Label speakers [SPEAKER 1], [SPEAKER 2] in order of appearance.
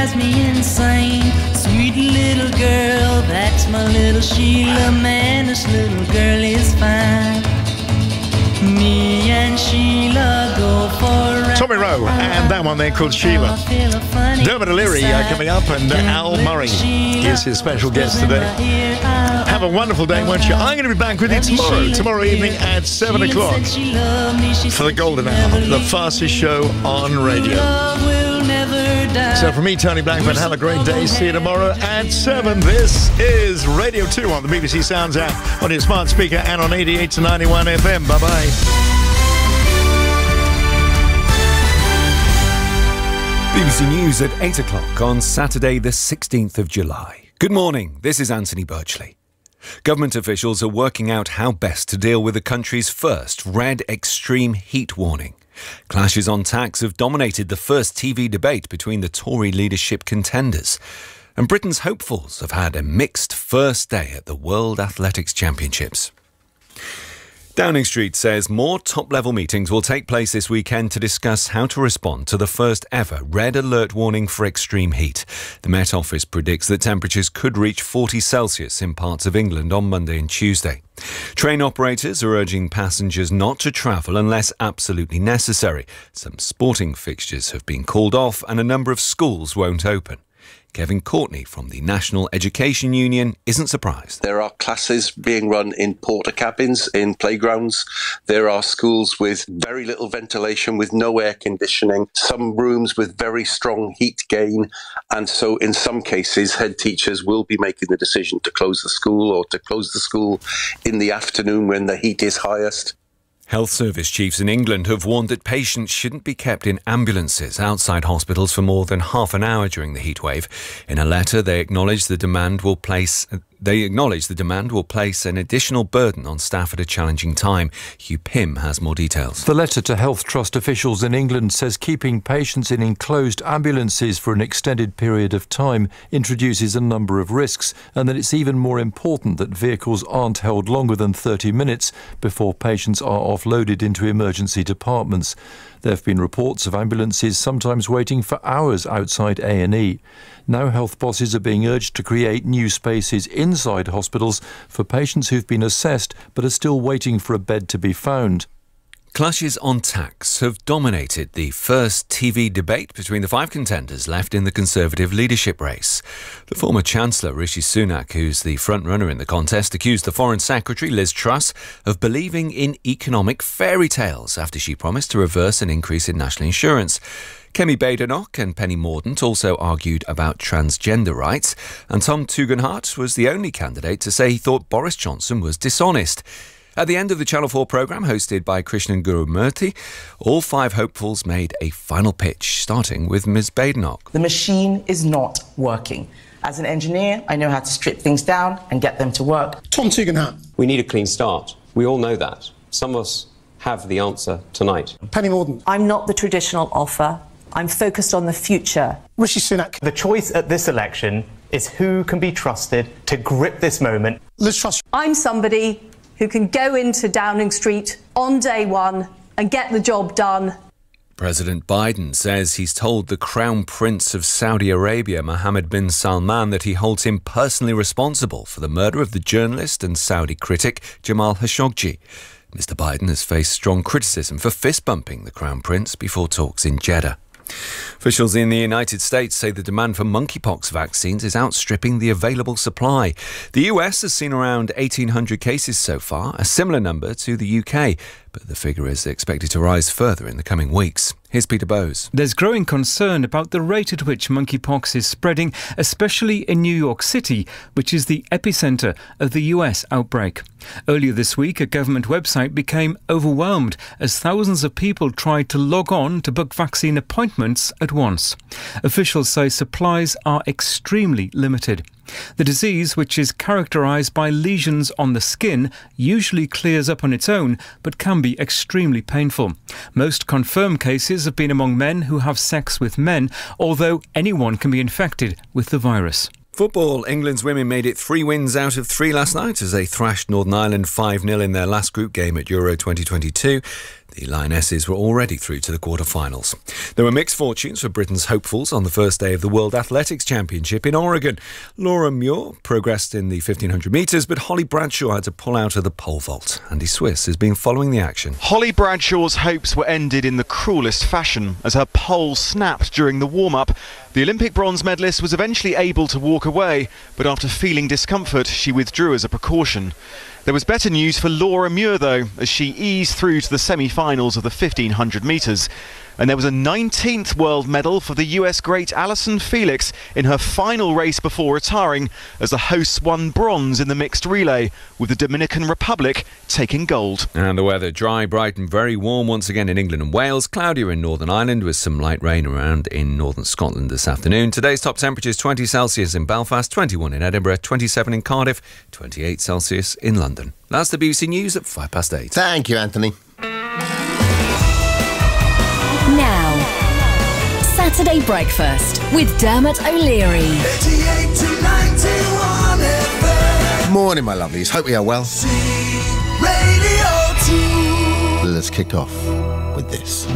[SPEAKER 1] drives me insane. Sweet little girl, that's my little Sheila. Man, this little girl is fine. Me and Sheila go for a
[SPEAKER 2] Tommy Roe, and that one there called Sheila. Dermot O'Leary uh, coming up, and uh, Al Murray is his special guest today. Have a wonderful day, won't you? I'm going to be back with you tomorrow, tomorrow evening at 7 o'clock for the Golden Hour, the fastest show on radio. So from me, Tony Blackburn, have a great day. See you tomorrow at 7. This is Radio 2 on the BBC Sounds app, on your smart speaker, and on 88 to 91 FM. Bye-bye.
[SPEAKER 3] BBC News at 8 o'clock on Saturday, the 16th of July. Good morning, this is Anthony Burchley. Government officials are working out how best to deal with the country's first red extreme heat warning. Clashes on tax have dominated the first TV debate between the Tory leadership contenders. And Britain's hopefuls have had a mixed first day at the World Athletics Championships. Downing Street says more top level meetings will take place this weekend to discuss how to respond to the first ever red alert warning for extreme heat. The Met Office predicts that temperatures could reach 40 Celsius in parts of England on Monday and Tuesday. Train operators are urging passengers not to travel unless absolutely necessary. Some sporting fixtures have been called off and a number of schools won't open. Kevin Courtney from the National Education Union isn't surprised.
[SPEAKER 4] There are classes being run in porta cabins, in playgrounds. There are schools with very little ventilation, with no air conditioning, some rooms with very strong heat gain. And so, in some cases, head teachers will be making the decision to close the school or to close the school in the afternoon when the heat is highest.
[SPEAKER 3] Health Service chiefs in England have warned that patients shouldn't be kept in ambulances outside hospitals for more than half an hour during the heatwave. In a letter, they acknowledge the demand will place they acknowledge the demand will place an additional burden on staff at a challenging time. Hugh Pym has more details.
[SPEAKER 5] The letter to Health Trust officials in England says keeping patients in enclosed ambulances for an extended period of time introduces a number of risks, and that it's even more important that vehicles aren't held longer than 30 minutes before patients are offloaded into emergency departments. There have been reports of ambulances sometimes waiting for hours outside A&E. Now health bosses are being urged to create new spaces inside hospitals for patients who've been assessed but are still waiting for a bed to be found.
[SPEAKER 3] Clashes on tax have dominated the first TV debate between the five contenders left in the Conservative leadership race. The former Chancellor Rishi Sunak, who's the frontrunner in the contest, accused the Foreign Secretary Liz Truss of believing in economic fairy tales after she promised to reverse an increase in national insurance. Kemi Badenoch and Penny Mordaunt also argued about transgender rights, and Tom Tugendhat was the only candidate to say he thought Boris Johnson was dishonest. At the end of the Channel 4 programme, hosted by Krishnan Guru Murthy, all five hopefuls made a final pitch, starting with Ms. Badenoch.
[SPEAKER 6] The machine is not working. As an engineer, I know how to strip things down and get them to work.
[SPEAKER 7] Tom Tugendhat.
[SPEAKER 8] We need a clean start. We all know that. Some of us have the answer tonight.
[SPEAKER 7] Penny Mordaunt.
[SPEAKER 9] I'm not the traditional offer. I'm focused on the future.
[SPEAKER 7] Rishi Sunak.
[SPEAKER 10] The choice at this election is who can be trusted to grip this moment.
[SPEAKER 7] Liz Truss.
[SPEAKER 9] I'm somebody who can go into Downing Street on day one and get the job done.
[SPEAKER 3] President Biden says he's told the Crown Prince of Saudi Arabia, Mohammed bin Salman, that he holds him personally responsible for the murder of the journalist and Saudi critic Jamal Khashoggi. Mr. Biden has faced strong criticism for fist bumping the Crown Prince before talks in Jeddah. Officials in the United States say the demand for monkeypox vaccines is outstripping the available supply. The US has seen around 1,800 cases so far, a similar number to the UK, but the figure is expected to rise further in the coming weeks. Here's Peter Bowes.
[SPEAKER 11] There's growing concern about the rate at which monkeypox is spreading, especially in New York City, which is the epicenter of the US outbreak. Earlier this week, a government website became overwhelmed as thousands of people tried to log on to book vaccine appointments at once. Officials say supplies are extremely limited. The disease, which is characterized by lesions on the skin, usually clears up on its own, but can be extremely painful. Most confirmed cases have been among men who have sex with men, although anyone can be infected with the virus.
[SPEAKER 3] Football. England's women made it three wins out of three last night as they thrashed Northern Ireland 5 0 in their last group game at Euro 2022. The Lionesses were already through to the quarter-finals. There were mixed fortunes for Britain's hopefuls on the first day of the World Athletics Championship in Oregon. Laura Muir progressed in the 1500 metres, but Holly Bradshaw had to pull out of the pole vault. Andy Swiss has been following the action.
[SPEAKER 7] Holly Bradshaw's hopes were ended in the cruelest fashion as her pole snapped during the warm-up. The Olympic bronze medalist was eventually able to walk away, but after feeling discomfort, she withdrew as a precaution. There was better news for Laura Muir, though, as she eased through to the semi finals of the 1500 metres. And there was a 19th world medal for the US great Allyson Felix in her final race before retiring, as the hosts won bronze in the mixed relay, with the Dominican Republic taking gold.
[SPEAKER 3] And the weather dry, bright, and very warm once again in England and Wales. Cloudier in Northern Ireland with some light rain around in northern Scotland this afternoon. Today's top temperatures 20 Celsius in Belfast, 21 in Edinburgh, 27 in Cardiff, 28 Celsius in London. That's the BBC News at 5 past 8.
[SPEAKER 12] Thank you, Anthony.
[SPEAKER 13] Now, Saturday Breakfast with Dermot O'Leary.
[SPEAKER 12] Morning, my lovelies. Hope you are well. Let's kick off with this.